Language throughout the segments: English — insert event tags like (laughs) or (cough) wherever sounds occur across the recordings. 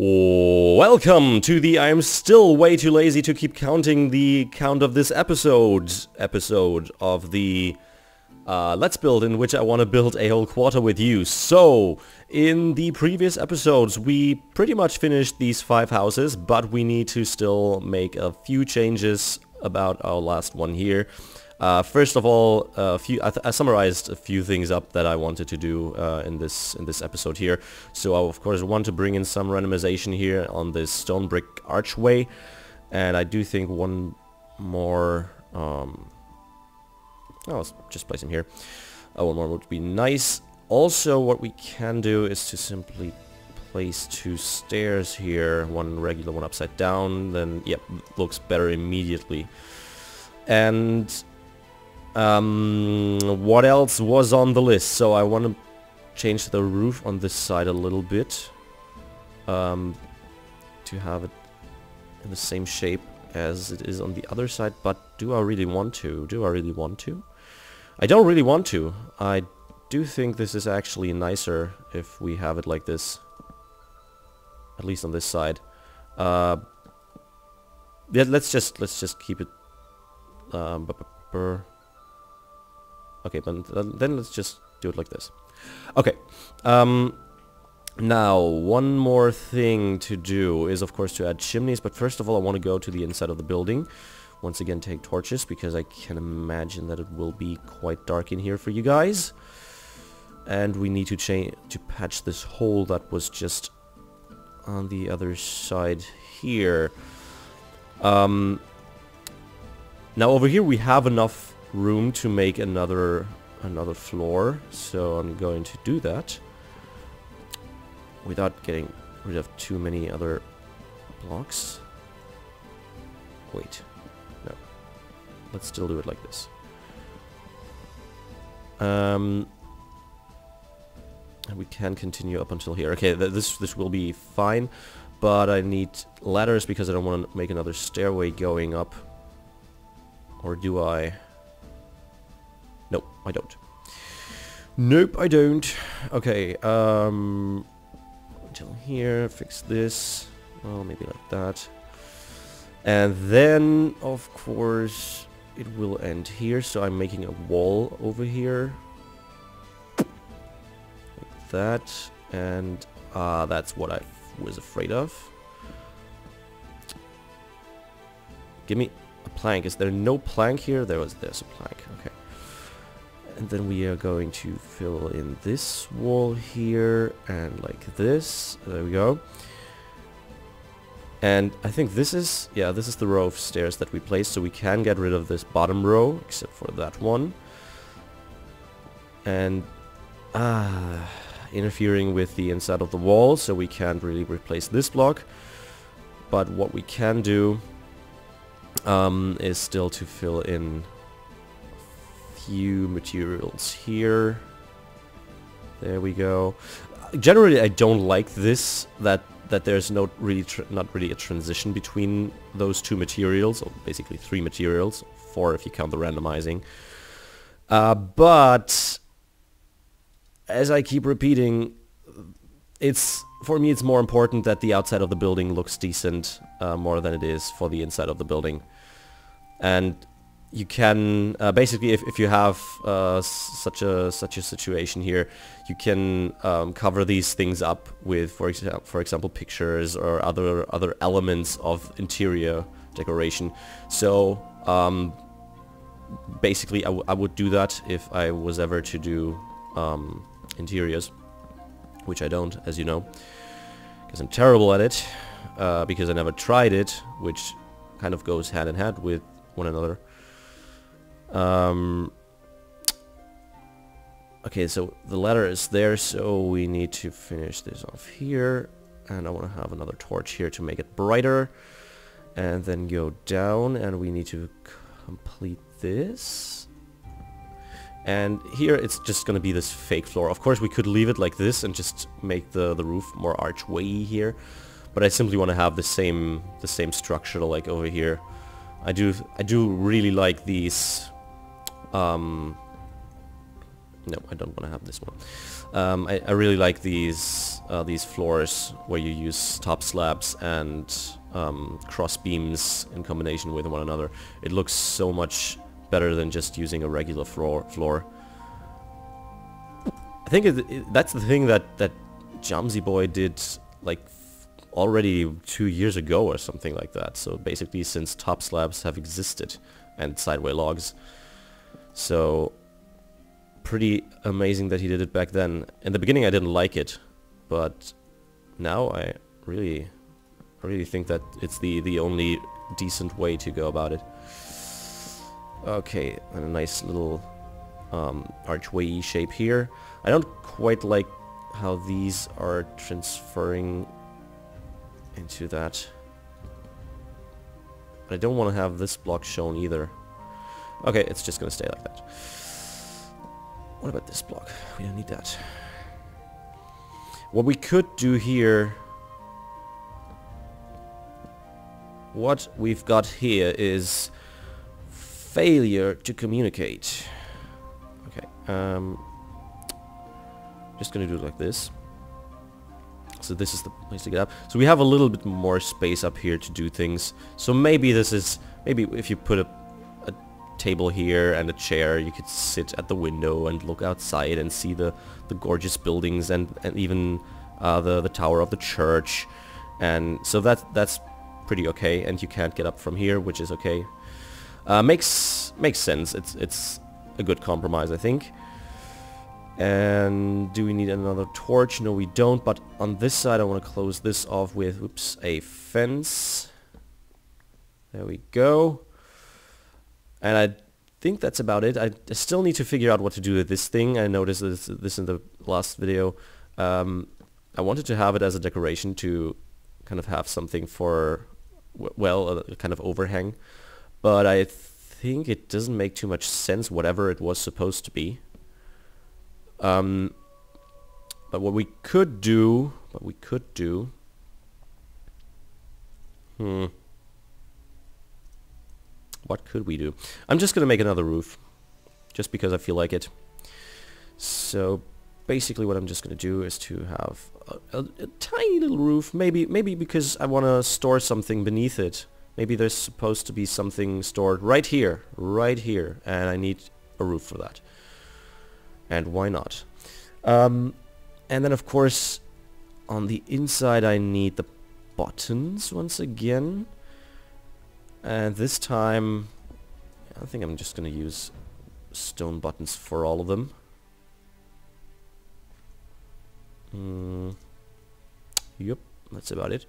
Welcome to the I'm still way too lazy to keep counting the count of this episode episode of the uh, Let's Build in which I want to build a whole quarter with you. So, in the previous episodes we pretty much finished these five houses, but we need to still make a few changes about our last one here. Uh, first of all, a few I, I, summarized a few things up that I wanted to do uh, in this in this episode here. So I of course want to bring in some randomization here on this stone brick archway, and I do think one more. Um, oh, let's just place him here. Uh, one more would be nice. Also, what we can do is to simply place two stairs here, one regular, one upside down. Then, yep, looks better immediately. And um, what else was on the list? So I want to change the roof on this side a little bit um, to have it in the same shape as it is on the other side. But do I really want to? Do I really want to? I don't really want to. I do think this is actually nicer if we have it like this. At least on this side. Uh, yeah, let's just let's just keep it. Um, Okay, but then let's just do it like this. Okay. Um, now, one more thing to do is, of course, to add chimneys. But first of all, I want to go to the inside of the building. Once again, take torches, because I can imagine that it will be quite dark in here for you guys. And we need to change to patch this hole that was just on the other side here. Um, now, over here, we have enough room to make another another floor so I'm going to do that without getting rid of too many other blocks. Wait no. Let's still do it like this. Um we can continue up until here. Okay th this this will be fine but I need ladders because I don't want to make another stairway going up. Or do I Nope, I don't. Nope, I don't. Okay, um... Until here, fix this. Well, maybe like that. And then, of course, it will end here. So I'm making a wall over here. Like that. And uh, that's what I was afraid of. Give me a plank. Is there no plank here? There was, there's a plank. Okay. And then we are going to fill in this wall here and like this. There we go. And I think this is, yeah, this is the row of stairs that we placed, so we can get rid of this bottom row, except for that one. And, ah, interfering with the inside of the wall, so we can't really replace this block. But what we can do um, is still to fill in few materials here. There we go. Generally, I don't like this, that that there's no really not really a transition between those two materials, or basically three materials, four if you count the randomizing. Uh, but as I keep repeating, it's for me it's more important that the outside of the building looks decent uh, more than it is for the inside of the building. And you can uh, basically if, if you have uh, such a such a situation here you can um, cover these things up with for example for example pictures or other other elements of interior decoration. So um, basically I, I would do that if I was ever to do um, interiors which I don't as you know because I'm terrible at it uh, because I never tried it which kind of goes hand in hand with one another um, okay, so the ladder is there, so we need to finish this off here. And I want to have another torch here to make it brighter. And then go down, and we need to complete this. And here it's just going to be this fake floor. Of course, we could leave it like this and just make the, the roof more archway here. But I simply want to have the same the same structure like over here. I do I do really like these um, No, I don't want to have this one. Um, I, I, really like these uh, these floors where you use top slabs and um, cross beams in combination with one another. It looks so much better than just using a regular floor. floor. I think it, it, that's the thing that that Jamsy Boy did like already two years ago or something like that. So basically since top slabs have existed and sideway logs. So pretty amazing that he did it back then. In the beginning I didn't like it, but now I really really think that it's the, the only decent way to go about it. Okay, and a nice little um, archway shape here. I don't quite like how these are transferring into that. But I don't want to have this block shown either. Okay, it's just going to stay like that. What about this block? We don't need that. What we could do here... What we've got here is failure to communicate. Okay, um, just gonna do it like this. So this is the place to get up. So we have a little bit more space up here to do things. So maybe this is, maybe if you put a table here and a chair, you could sit at the window and look outside and see the, the gorgeous buildings and, and even uh, the, the tower of the church. And so that, that's pretty okay. And you can't get up from here, which is okay. Uh, makes, makes sense. It's, it's a good compromise, I think. And do we need another torch? No, we don't. But on this side, I want to close this off with, oops, a fence. There we go. And I think that's about it. I, still need to figure out what to do with this thing. I noticed this, this in the last video. Um, I wanted to have it as a decoration to kind of have something for, well, a kind of overhang. But I think it doesn't make too much sense, whatever it was supposed to be. Um, but what we could do, what we could do, hmm, what could we do? I'm just gonna make another roof, just because I feel like it. So basically what I'm just gonna do is to have a, a, a tiny little roof, maybe maybe because I want to store something beneath it. Maybe there's supposed to be something stored right here, right here, and I need a roof for that and why not? Um, and then of course on the inside I need the buttons once again and this time I think I'm just gonna use stone buttons for all of them mm. yep that's about it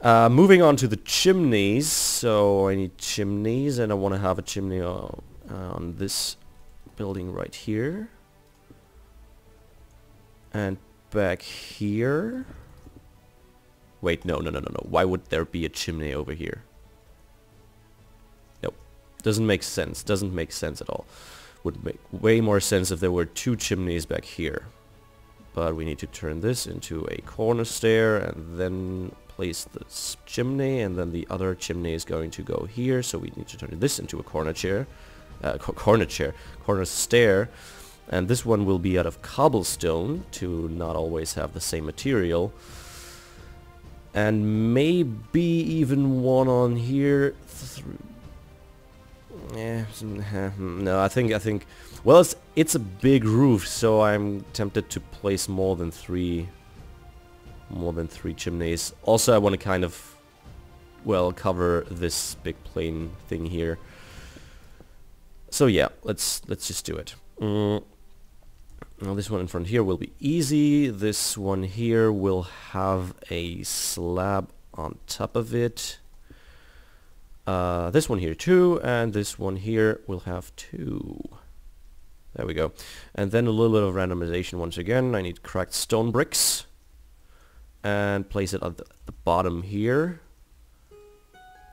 uh, moving on to the chimneys so I need chimneys and I want to have a chimney on, on this building right here. And back here. Wait, no, no, no, no, no. Why would there be a chimney over here? Doesn't make sense. Doesn't make sense at all. Would make way more sense if there were two chimneys back here. But we need to turn this into a corner stair and then place this chimney and then the other chimney is going to go here so we need to turn this into a corner chair uh, corner chair, corner stair. And this one will be out of cobblestone to not always have the same material. And maybe even one on here. Yeah, no, I think I think. Well, it's it's a big roof, so I'm tempted to place more than three, more than three chimneys. Also, I want to kind of, well, cover this big plain thing here. So yeah, let's let's just do it. Mm. Now this one in front here will be easy. This one here will have a slab on top of it. Uh, this one here too, and this one here will have two. There we go. And then a little bit of randomization once again. I need cracked stone bricks. And place it at the, the bottom here.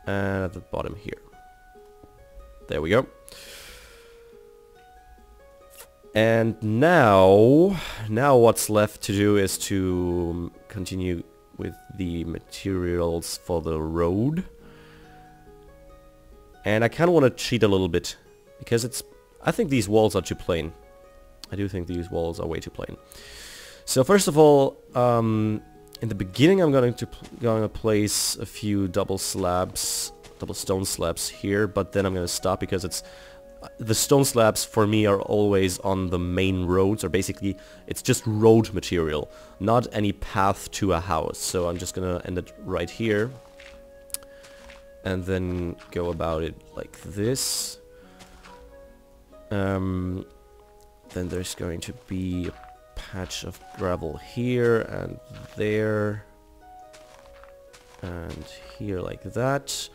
And at the bottom here. There we go. And now, now what's left to do is to continue with the materials for the road. And I kind of want to cheat a little bit, because it's, I think these walls are too plain. I do think these walls are way too plain. So first of all, um, in the beginning I'm going to going to place a few double slabs, double stone slabs here, but then I'm going to stop because it's the stone slabs for me are always on the main roads, or basically it's just road material, not any path to a house. So I'm just gonna end it right here, and then go about it like this. Um, then there's going to be a patch of gravel here and there, and here like that.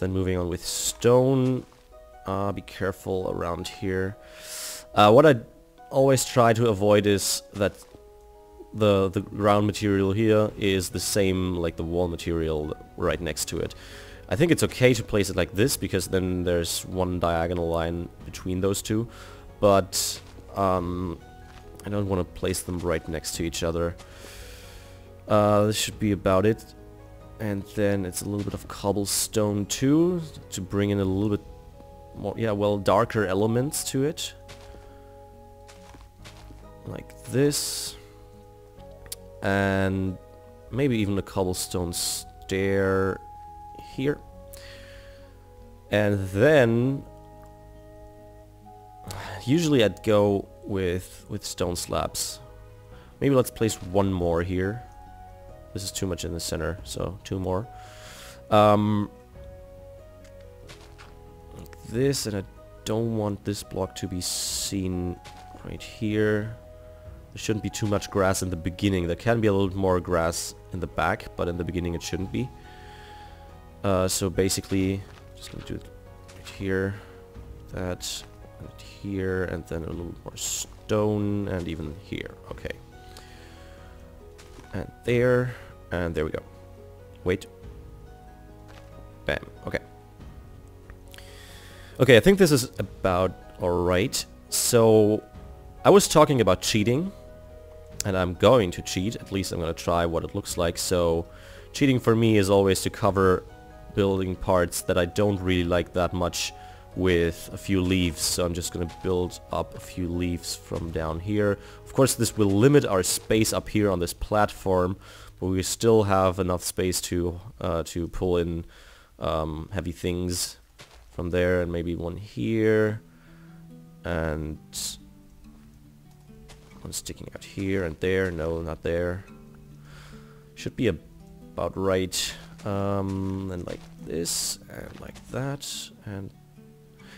Then moving on with stone, uh, be careful around here. Uh, what I always try to avoid is that the the ground material here is the same like the wall material right next to it. I think it's okay to place it like this because then there's one diagonal line between those two, but um, I don't want to place them right next to each other. Uh, this should be about it. And then it's a little bit of cobblestone too, to bring in a little bit more, yeah, well, darker elements to it. Like this. And maybe even a cobblestone stair here. And then usually I'd go with with stone slabs. Maybe let's place one more here. This is too much in the center, so two more. Um, like this and I don't want this block to be seen right here. There shouldn't be too much grass in the beginning. There can be a little more grass in the back, but in the beginning it shouldn't be. Uh, so basically, just gonna do it right here, that, here, and then a little more stone, and even here. Okay. And there, and there we go. Wait. Bam. Okay. Okay, I think this is about alright. So, I was talking about cheating, and I'm going to cheat, at least I'm going to try what it looks like. So, cheating for me is always to cover building parts that I don't really like that much with a few leaves. So I'm just going to build up a few leaves from down here. Of course, this will limit our space up here on this platform, but we still have enough space to uh, to pull in um, heavy things from there and maybe one here and one sticking out here and there no not there should be about right um, and like this and like that and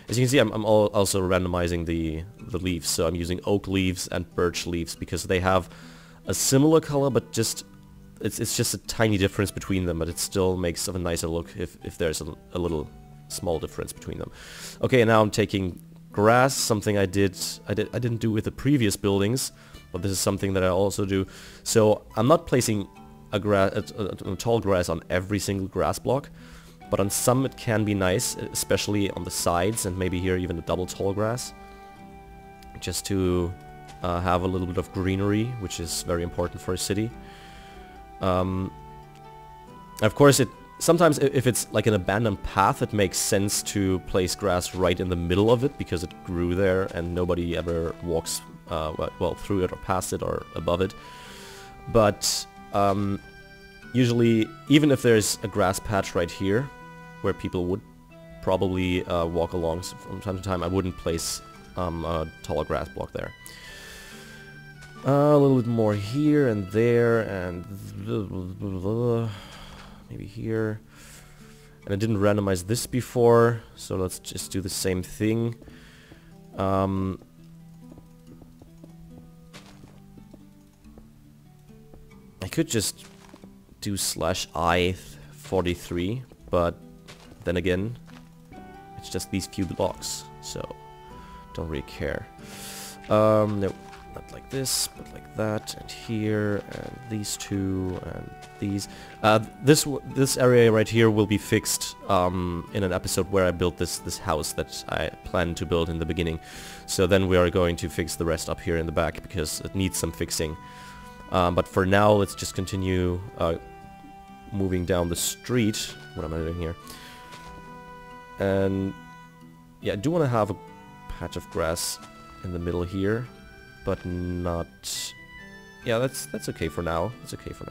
as you can see I'm, I'm also randomizing the the leaves so I'm using oak leaves and birch leaves because they have a similar color but just it's, it's just a tiny difference between them but it still makes of a nicer look if, if there's a, a little small difference between them. Okay, now I'm taking grass, something I did I did I didn't do with the previous buildings, but this is something that I also do. So I'm not placing a, a, a tall grass on every single grass block, but on some it can be nice, especially on the sides and maybe here even the double tall grass, just to uh, have a little bit of greenery, which is very important for a city. Um, of course, it sometimes if it's like an abandoned path, it makes sense to place grass right in the middle of it because it grew there and nobody ever walks uh, well through it or past it or above it. But um, usually, even if there's a grass patch right here where people would probably uh, walk along from time to time, I wouldn't place um, a taller grass block there. Uh, a little bit more here and there and (sighs) maybe here. And I didn't randomize this before, so let's just do the same thing. Um, I could just do slash i 43, but then again, it's just these few blocks, so don't really care. Um, no, not like this, but like that, and here, and these two, and these. Uh, this this area right here will be fixed um, in an episode where I built this this house that I planned to build in the beginning. So then we are going to fix the rest up here in the back because it needs some fixing. Um, but for now, let's just continue uh, moving down the street. What am I doing here? And yeah, I do want to have a patch of grass in the middle here. but not... Yeah, that's that's okay for now. It's okay for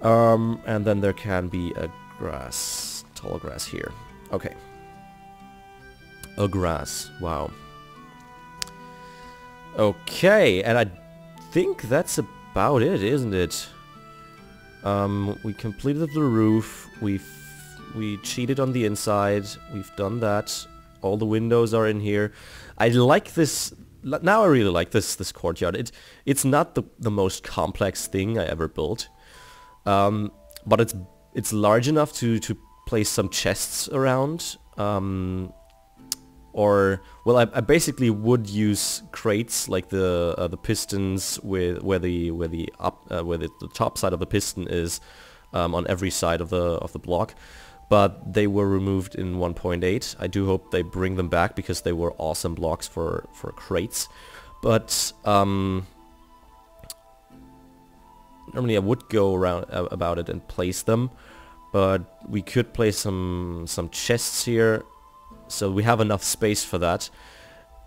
now. Um, and then there can be a grass, tall grass here. Okay. A grass, wow. Okay, and I think that's about it, isn't it? Um, we completed the roof, we've we cheated on the inside, we've done that, all the windows are in here. I like this, now I really like this this courtyard. It, it's not the, the most complex thing I ever built, um, but it's it's large enough to, to place some chests around, um, or well, I, I, basically would use crates like the uh, the pistons with where the where the up uh, where the, the, top side of the piston is um, on every side of the of the block, but they were removed in 1.8. I do hope they bring them back because they were awesome blocks for for crates, but um, normally I would go around uh, about it and place them, but we could place some some chests here so we have enough space for that.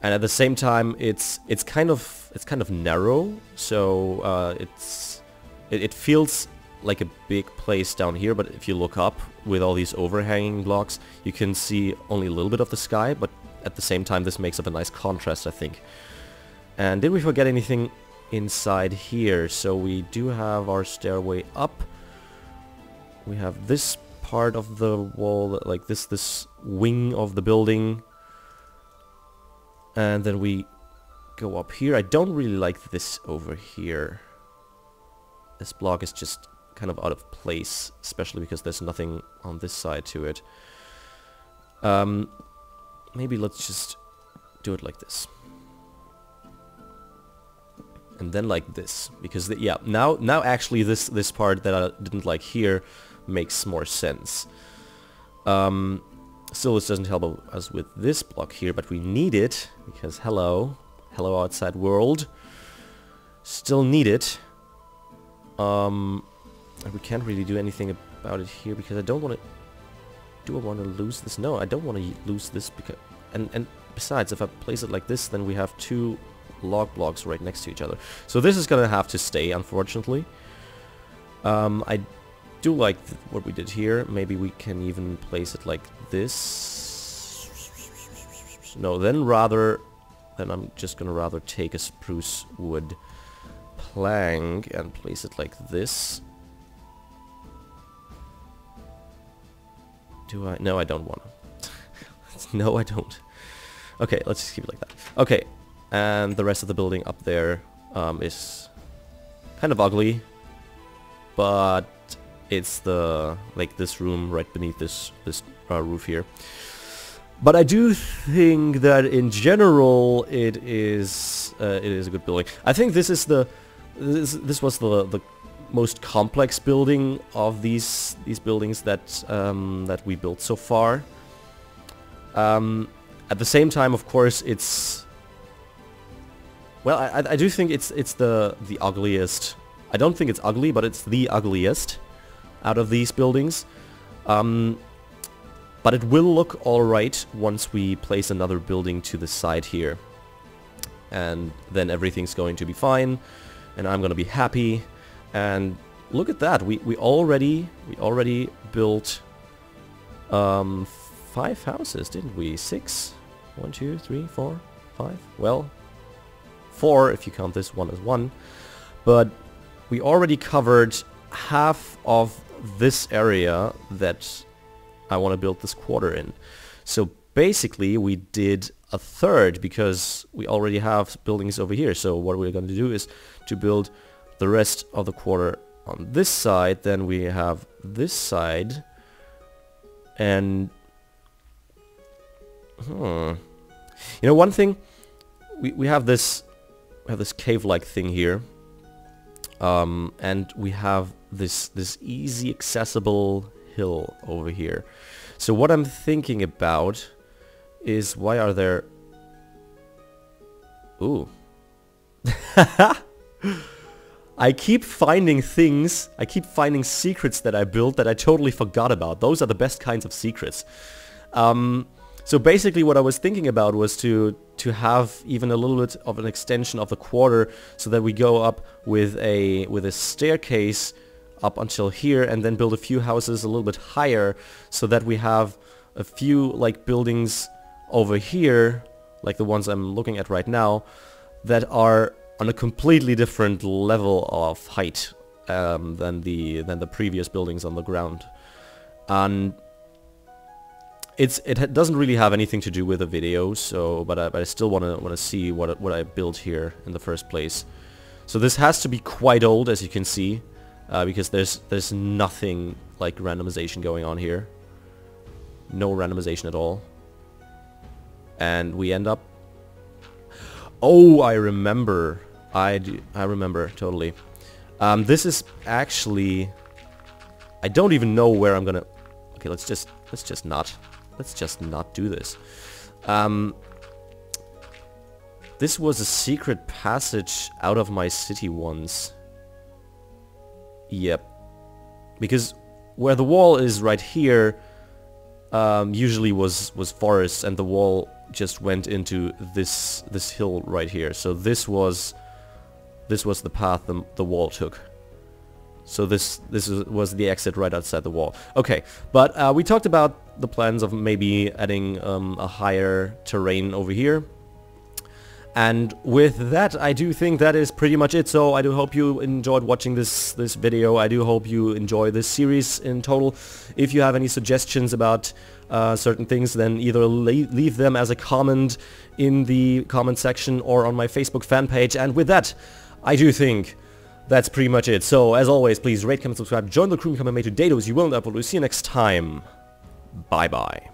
And at the same time it's it's kind of it's kind of narrow. So uh, it's it, it, feels like a big place down here but if you look up with all these overhanging blocks you can see only a little bit of the sky but at the same time this makes up a nice contrast I think. And did we forget anything inside here? So we do have our stairway up. We have this part of the wall, like this this wing of the building. And then we go up here. I don't really like this over here. This block is just kind of out of place, especially because there's nothing on this side to it. Um, maybe let's just do it like this. And then like this, because the, yeah, now now actually this this part that I didn't like here makes more sense. Um, still, this doesn't help us with this block here, but we need it, because hello, hello outside world. Still need it. Um, we can't really do anything about it here, because I don't want to... Do I want to lose this? No, I don't want to lose this, because... And, and besides, if I place it like this, then we have two log blocks right next to each other. So this is gonna have to stay, unfortunately. Um, I do like what we did here. Maybe we can even place it like this. No, then rather... Then I'm just gonna rather take a spruce wood plank and place it like this. Do I? No, I don't want to. (laughs) no, I don't. Okay, let's just keep it like that. Okay, and the rest of the building up there um, is kind of ugly, but it's the like this room right beneath this this uh, roof here. But I do think that in general it is uh, it is a good building. I think this is the this this was the the most complex building of these these buildings that um, that we built so far. Um, at the same time, of course, it's well, I, I do think it's it's the the ugliest. I don't think it's ugly, but it's the ugliest out of these buildings. Um, but it will look alright once we place another building to the side here. And then everything's going to be fine, and I'm gonna be happy. And look at that, we, we already we already built um, five houses, didn't we? Six? One, two, three, four, five? Well, four if you count this one as one. But we already covered half of this area that I want to build this quarter in. So basically we did a third because we already have buildings over here. So what we're going to do is to build the rest of the quarter on this side. Then we have this side and hmm. You know one thing we we have this we have this cave-like thing here. Um, and we have this this easy accessible hill over here. So what I'm thinking about is why are there... Ooh. (laughs) I keep finding things, I keep finding secrets that I built that I totally forgot about. Those are the best kinds of secrets. Um, So basically what I was thinking about was to to have even a little bit of an extension of the quarter so that we go up with a with a staircase up until here and then build a few houses a little bit higher so that we have a few like buildings over here like the ones I'm looking at right now that are on a completely different level of height um, than the than the previous buildings on the ground. And it's it doesn't really have anything to do with the video, so but I, but I still want to want to see what what I built here in the first place. So this has to be quite old, as you can see, uh, because there's there's nothing like randomization going on here. No randomization at all. And we end up. Oh, I remember. I do, I remember totally. Um, this is actually. I don't even know where I'm gonna. Okay, let's just let's just not. Let's just not do this. Um, this was a secret passage out of my city once. Yep. Because where the wall is right here, um, usually was was forest, and the wall just went into this this hill right here. So this was this was the path the, the wall took. So this this was the exit right outside the wall. Okay, but uh, we talked about the plans of maybe adding um, a higher terrain over here. And with that, I do think that is pretty much it. So I do hope you enjoyed watching this this video. I do hope you enjoy this series in total. If you have any suggestions about uh, certain things, then either leave them as a comment in the comment section or on my Facebook fan page. And with that, I do think that's pretty much it. So, as always, please rate, comment, subscribe, join the crew, become a mate to Dados. You will not upload. We'll See you next time. Bye-bye.